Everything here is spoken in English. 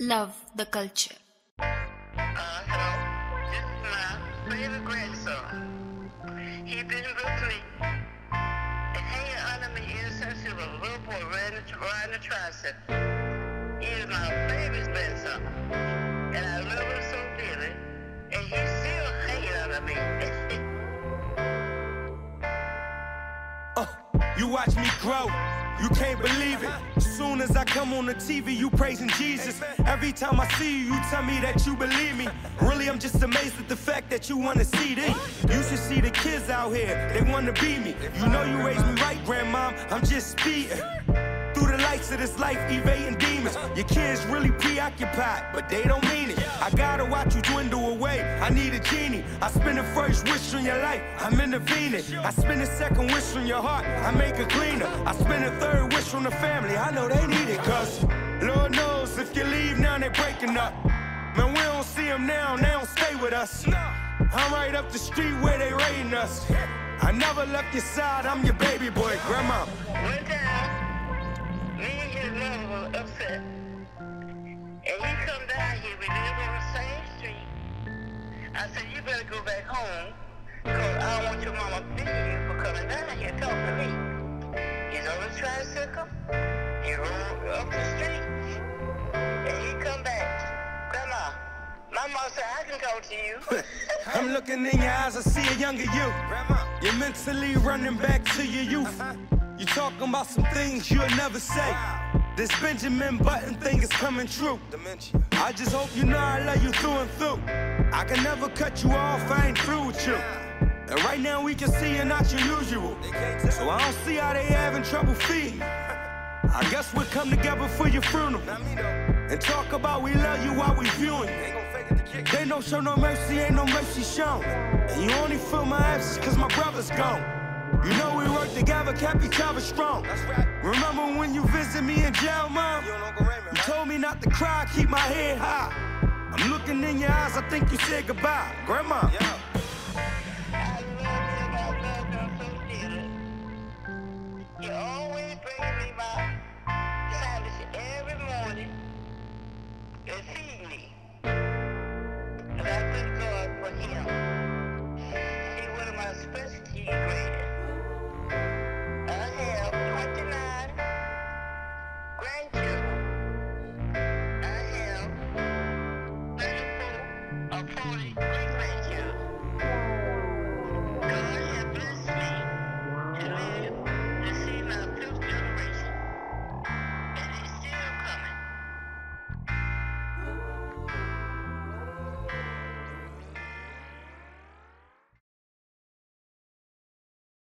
Love the culture. Uh, hello. This is my favorite grandson. He's been with me and hanging under me ever since he was a little boy riding, riding a tricycle. He is my favorite grandson. And I love him so dearly. And he's still hanging under me. Uh, you watch me grow. You can't believe it. Soon as I come on the TV, you praising Jesus. Every time I see you, you tell me that you believe me. Really, I'm just amazed at the fact that you wanna see this. You should see the kids out here, they wanna be me. You know you raised me right, grandmom. I'm just speeding. Through the lights of this life, evading demons. Your kids really preoccupied, but they don't mean it. I gotta watch you dwindle away. I need a genie. I spend the first wish on your life, I'm intervening. I spend the second wish on your heart, I make it cleaner. I spend the third wish on the family, I know they need it, cause Lord knows if you leave now, they breaking up. Man, we don't see them now, they don't stay with us. I'm right up the street where they raiding us. I never left your side, I'm your baby boy, grandma. Home, because I don't want your mama beating you for coming down here talking to me. He's on the tricycle, he rode up the street, and he come back. Grandma, my mom said, I can talk to you. I'm looking in your eyes, I see a younger you. You're mentally running back to your youth. Uh-huh. You're talking about some things you'll never say. This Benjamin Button thing is coming true. I just hope you know I love you through and through. I can never cut you off, I ain't through with you. And right now we can see you're not your usual. So I don't see how they having trouble feeding. I guess we'll come together for your funeral. And talk about we love you while we viewing you. They don't show no mercy, ain't no mercy shown. And you only feel my absence cause my brother's gone. You know we work together, kept each other strong. That's right. Remember when you visit me in jail, mom? You, Raymond, right? told me not to cry, keep my head high. I'm looking in your eyes, I think you said goodbye, Grandma. Yeah. You always me every morning and me. And I thank God for him. He my special